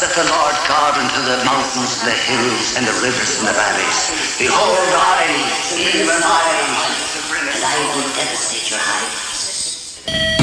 saith the Lord God into the mountains, and the hills, and the rivers, and the valleys. Behold, I, even I, and. I will devastate your high places.